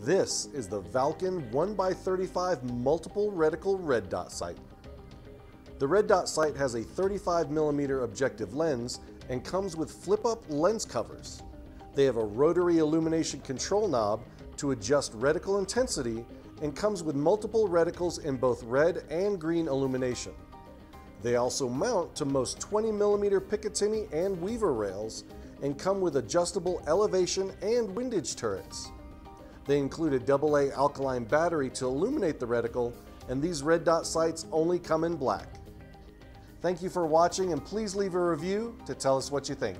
This is the Valken 1x35 multiple reticle red dot sight. The red dot sight has a 35mm objective lens and comes with flip-up lens covers. They have a rotary illumination control knob to adjust reticle intensity and comes with multiple reticles in both red and green illumination. They also mount to most 20mm Picatinny and Weaver rails and come with adjustable elevation and windage turrets. They include a AA alkaline battery to illuminate the reticle and these red dot sights only come in black. Thank you for watching and please leave a review to tell us what you think.